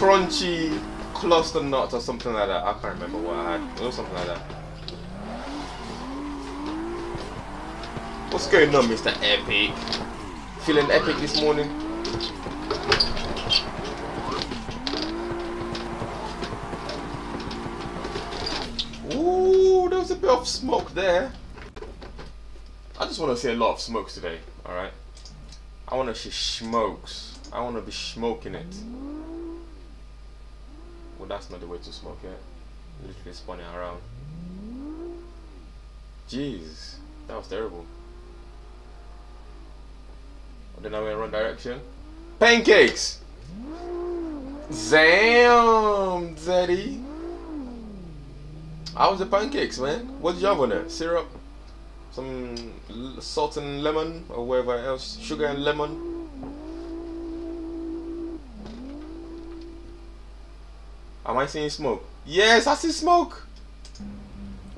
crunchy cluster nuts or something like that. I can't remember what I had. It was something like that. What's going on, Mr. Epic? Feeling epic this morning? Ooh, there was a bit of smoke there. I just want to see a lot of smokes today, alright? I want to see smokes. I want to be smoking it. That's not the way to smoke it. Literally spinning around. Jeez, that was terrible. But then I went in the wrong direction. Pancakes! Damn, Zeddy. How was the pancakes, man? What did you have on it? Syrup? Some salt and lemon? Or whatever else? Sugar and lemon? Am I seeing smoke? Yes, I see smoke!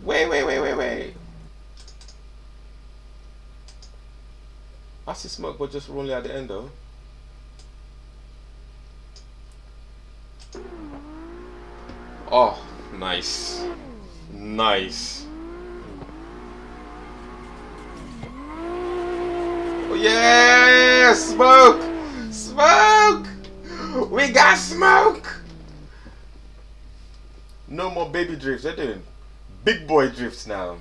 Wait, wait, wait, wait, wait. I see smoke, but just only at the end though. Oh, nice. Nice. Oh, yeah! Smoke! Smoke! We got smoke! No more baby drifts. They're doing big boy drifts now.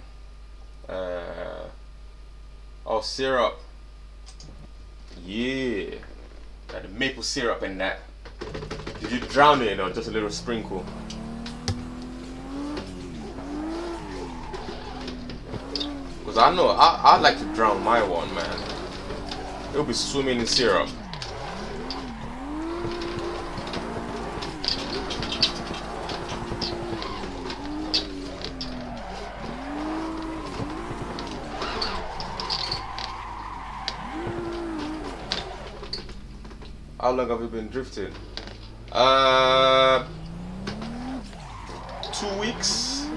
Uh, oh, syrup. Yeah. Got the maple syrup in that. Did you drown it or just a little sprinkle? Because I know, I, I like to drown my one, man. It'll be swimming in syrup. How long have you been drifting? Uh, two weeks,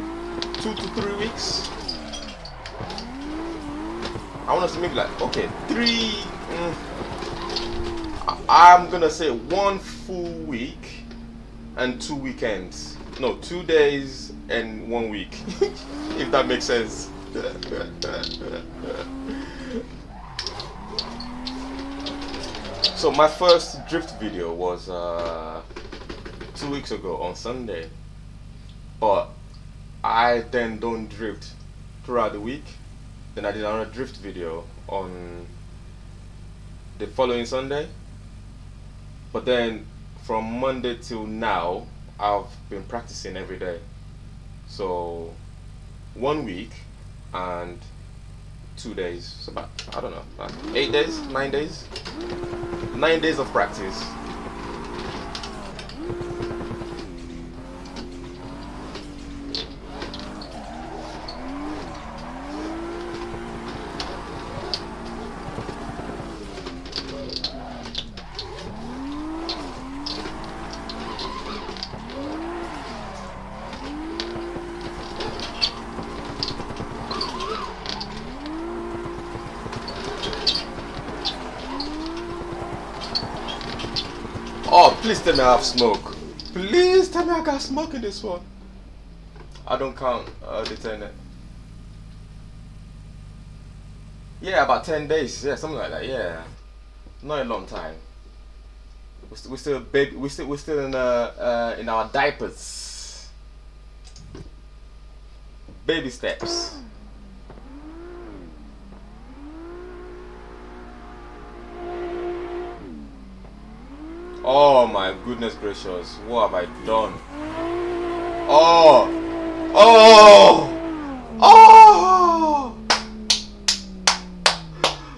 two to three weeks. I want to say maybe like okay, three. Mm, I'm gonna say one full week and two weekends. No, two days and one week, if that makes sense. So my first drift video was uh, two weeks ago on Sunday, but I then don't drift throughout the week. Then I did another drift video on the following Sunday. But then from Monday till now, I've been practicing every day. So one week and two days. So about I don't know, eight days, nine days nine days of practice. Oh, please tell me I have smoke. Please tell me I got smoke in this one. I don't count uh, the 10. Yeah, about 10 days. Yeah, something like that. Yeah. Not a long time. We're, st we're still baby. We're still we're still in uh, uh in our diapers. Baby steps. Oh my goodness gracious, what have I done? Oh! Oh! Oh!